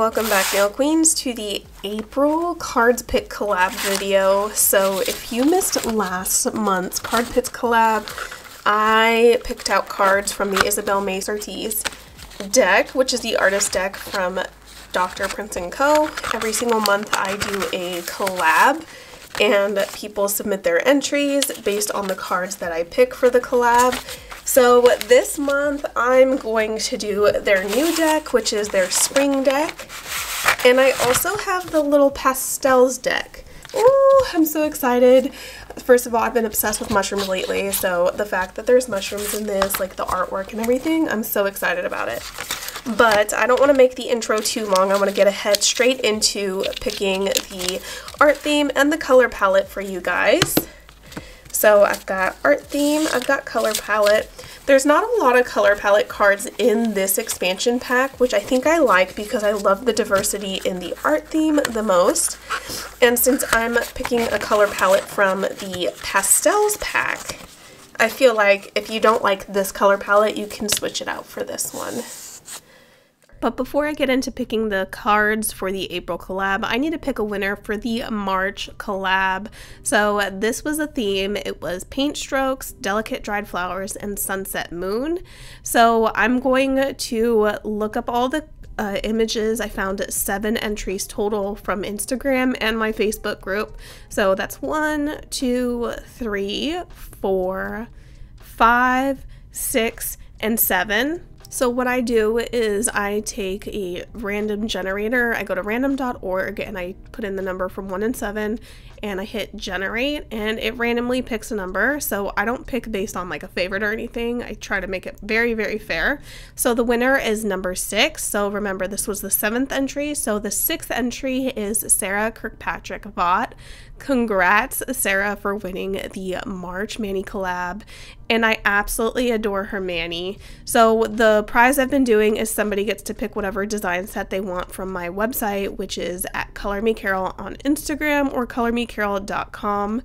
welcome back Nail Queens to the April Cards Pick collab video. So if you missed last month's Card Picks collab, I picked out cards from the Isabel Mace Ortiz deck, which is the artist deck from Dr. Prints & Co. Every single month I do a collab and people submit their entries based on the cards that I pick for the collab. So this month I'm going to do their new deck, which is their spring deck. And I also have the little pastels deck. Ooh, I'm so excited. First of all, I've been obsessed with mushrooms lately, so the fact that there's mushrooms in this, like the artwork and everything, I'm so excited about it. But I don't want to make the intro too long. I want to get ahead straight into picking the art theme and the color palette for you guys. So I've got art theme, I've got color palette. There's not a lot of color palette cards in this expansion pack, which I think I like because I love the diversity in the art theme the most. And since I'm picking a color palette from the pastels pack, I feel like if you don't like this color palette, you can switch it out for this one. But before I get into picking the cards for the April collab, I need to pick a winner for the March collab. So this was a theme. It was paint strokes, delicate dried flowers, and sunset moon. So I'm going to look up all the uh, images. I found seven entries total from Instagram and my Facebook group. So that's one, two, three, four, five, six, and seven. So what I do is I take a random generator, I go to random.org and I put in the number from 1 and 7 and I hit generate and it randomly picks a number. So I don't pick based on like a favorite or anything. I try to make it very, very fair. So the winner is number 6. So remember this was the 7th entry. So the 6th entry is Sarah Kirkpatrick Vaught. Congrats, Sarah, for winning the March Mani collab. And I absolutely adore her Mani. So, the prize I've been doing is somebody gets to pick whatever design set they want from my website, which is at Color Me Carole on Instagram or colormecarole.com.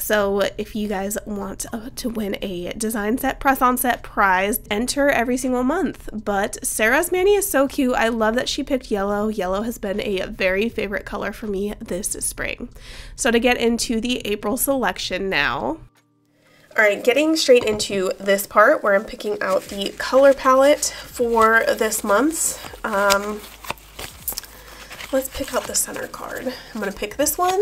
So if you guys want uh, to win a design set press on set prize, enter every single month. But Sarah's Mani is so cute. I love that she picked yellow. Yellow has been a very favorite color for me this spring. So to get into the April selection now, all right, getting straight into this part where I'm picking out the color palette for this month's. Um, let's pick out the center card. I'm going to pick this one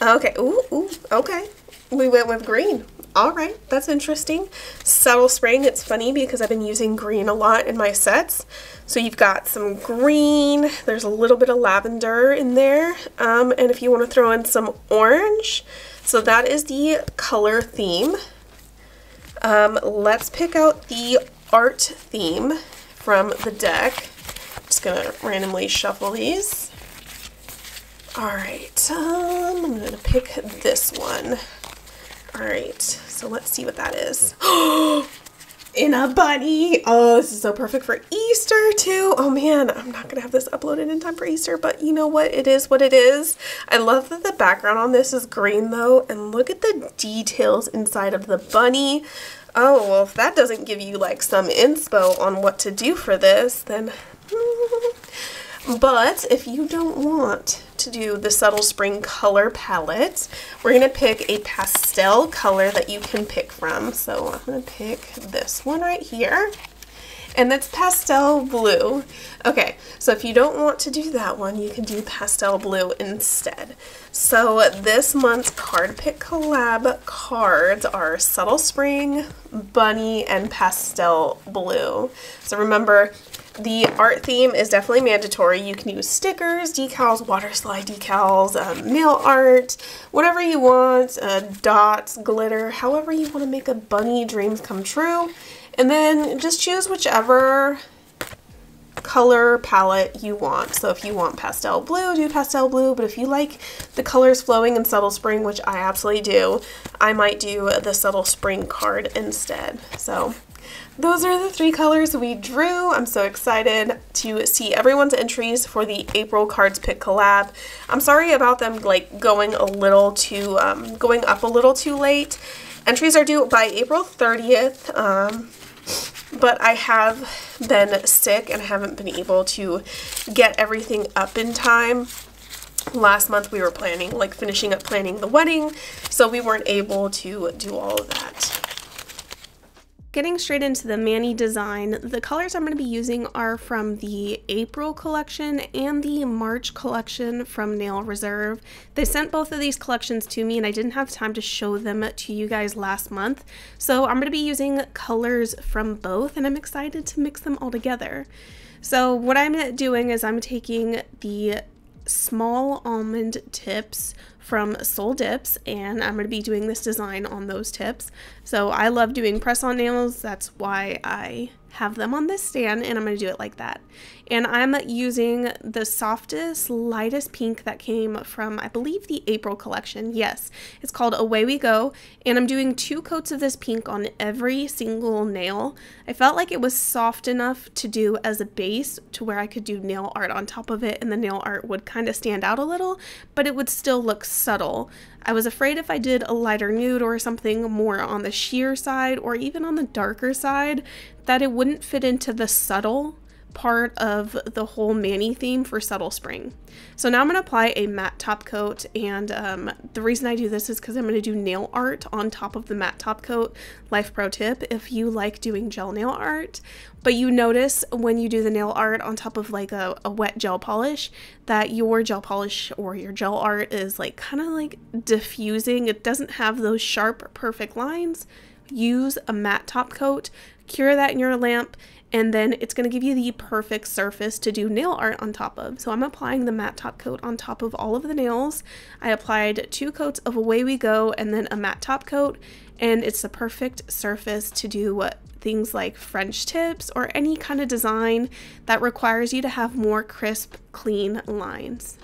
Okay. Ooh, ooh, okay. We went with green. All right, that's interesting. Subtle spring. It's funny because I've been using green a lot in my sets. So you've got some green. There's a little bit of lavender in there. Um, and if you want to throw in some orange. So that is the color theme. Um, let's pick out the art theme from the deck. I'm just going to randomly shuffle these. Alright, um, I'm going to pick this one. Alright, so let's see what that is. in a bunny. Oh, this is so perfect for Easter too. Oh man, I'm not gonna have this uploaded in time for Easter, but you know what? It is what it is. I love that the background on this is green though, and look at the details inside of the bunny. Oh, well, if that doesn't give you like some inspo on what to do for this, then... But if you don't want to do the Subtle Spring color palette, we're going to pick a pastel color that you can pick from. So I'm going to pick this one right here. And that's pastel blue. Okay, so if you don't want to do that one, you can do pastel blue instead. So this month's card pick collab cards are Subtle Spring, Bunny, and Pastel Blue. So remember, the art theme is definitely mandatory. You can use stickers, decals, water slide decals, um, nail art, whatever you want, uh, dots, glitter, however you want to make a bunny dreams come true. And then just choose whichever color palette you want. So if you want pastel blue, do pastel blue, but if you like the colors flowing in Subtle Spring, which I absolutely do, I might do the Subtle Spring card instead. So those are the three colors we drew. I'm so excited to see everyone's entries for the April Cards Pick collab. I'm sorry about them like going a little too, um, going up a little too late. Entries are due by April 30th. Um, but I have been sick and haven't been able to get everything up in time. Last month we were planning, like finishing up planning the wedding, so we weren't able to do all of that. Getting straight into the Mani design, the colors I'm going to be using are from the April collection and the March collection from Nail Reserve. They sent both of these collections to me and I didn't have time to show them to you guys last month. So I'm going to be using colors from both and I'm excited to mix them all together. So what I'm doing is I'm taking the small almond tips from Sol Dips and I'm going to be doing this design on those tips. So I love doing press on nails. That's why I have them on this stand and I'm going to do it like that. And I'm using the softest, lightest pink that came from, I believe, the April collection. Yes, it's called Away We Go. And I'm doing two coats of this pink on every single nail. I felt like it was soft enough to do as a base to where I could do nail art on top of it and the nail art would kind of stand out a little, but it would still look subtle. I was afraid if I did a lighter nude or something more on the sheer side or even on the darker side that it wouldn't fit into the subtle part of the whole Mani theme for Subtle Spring. So now I'm going to apply a matte top coat and um, the reason I do this is because I'm going to do nail art on top of the matte top coat. Life pro tip, if you like doing gel nail art, but you notice when you do the nail art on top of like a, a wet gel polish that your gel polish or your gel art is like kind of like diffusing. It doesn't have those sharp perfect lines. Use a matte top coat, cure that in your lamp and then it's going to give you the perfect surface to do nail art on top of. So I'm applying the matte top coat on top of all of the nails. I applied two coats of Away We Go and then a matte top coat, and it's the perfect surface to do what things like French tips or any kind of design that requires you to have more crisp, clean lines.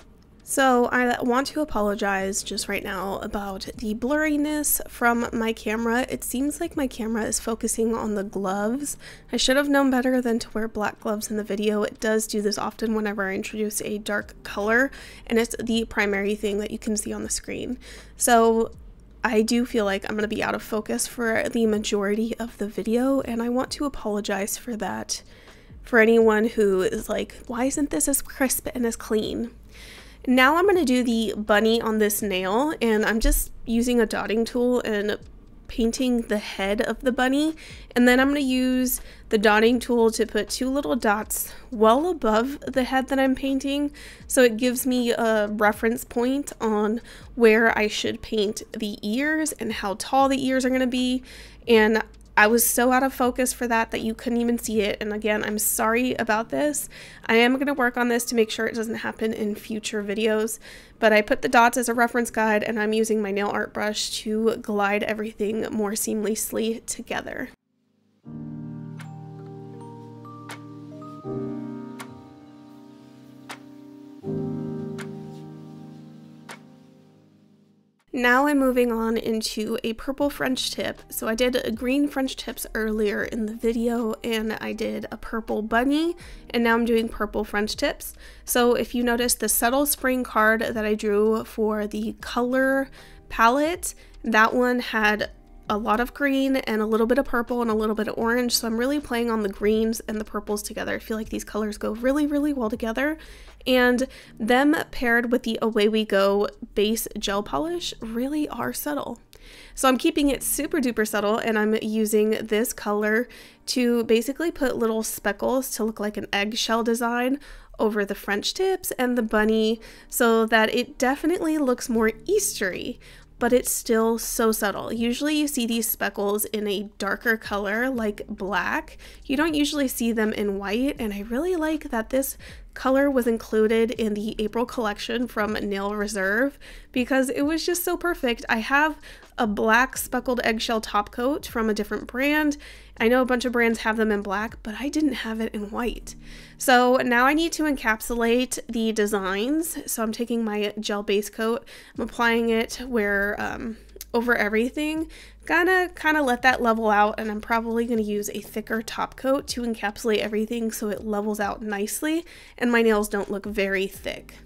So I want to apologize just right now about the blurriness from my camera. It seems like my camera is focusing on the gloves. I should have known better than to wear black gloves in the video. It does do this often whenever I introduce a dark color and it's the primary thing that you can see on the screen. So I do feel like I'm going to be out of focus for the majority of the video and I want to apologize for that for anyone who is like, why isn't this as crisp and as clean? Now I'm going to do the bunny on this nail and I'm just using a dotting tool and painting the head of the bunny. And then I'm going to use the dotting tool to put two little dots well above the head that I'm painting. So it gives me a reference point on where I should paint the ears and how tall the ears are going to be. And I was so out of focus for that that you couldn't even see it. And again, I'm sorry about this. I am going to work on this to make sure it doesn't happen in future videos. But I put the dots as a reference guide and I'm using my nail art brush to glide everything more seamlessly together. Now I'm moving on into a purple French tip. So I did a green French tips earlier in the video and I did a purple bunny and now I'm doing purple French tips. So if you notice the subtle spring card that I drew for the color palette, that one had a lot of green and a little bit of purple and a little bit of orange. So I'm really playing on the greens and the purples together. I feel like these colors go really, really well together and them paired with the Away We Go base gel polish really are subtle. So I'm keeping it super duper subtle and I'm using this color to basically put little speckles to look like an eggshell design over the French tips and the bunny so that it definitely looks more Eastery but it's still so subtle. Usually you see these speckles in a darker color like black. You don't usually see them in white and I really like that this color was included in the April collection from Nail Reserve because it was just so perfect. I have a black speckled eggshell top coat from a different brand. I know a bunch of brands have them in black, but I didn't have it in white. So now I need to encapsulate the designs. So I'm taking my gel base coat, I'm applying it where um, over everything. Gonna kind of let that level out and I'm probably to use a thicker top coat to encapsulate everything so it levels out nicely and my nails don't look very thick.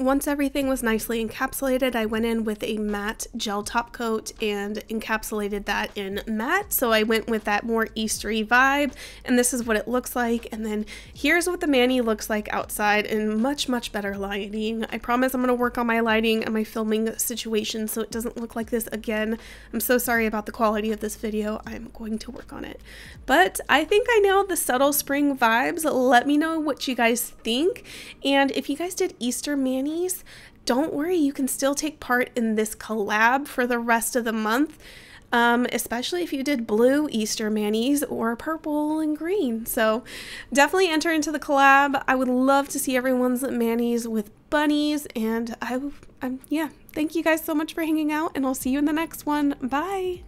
Once everything was nicely encapsulated, I went in with a matte gel top coat and encapsulated that in matte. So I went with that more Eastery vibe, and this is what it looks like. And then here's what the Mani looks like outside in much, much better lighting. I promise I'm going to work on my lighting and my filming situation so it doesn't look like this again. I'm so sorry about the quality of this video. I'm going to work on it. But I think I nailed the subtle spring vibes. Let me know what you guys think. And if you guys did Easter manis, don't worry, you can still take part in this collab for the rest of the month. Um, especially if you did blue Easter manis or purple and green. So definitely enter into the collab. I would love to see everyone's manis with bunnies, and I, I'm, yeah, thank you guys so much for hanging out, and I'll see you in the next one. Bye.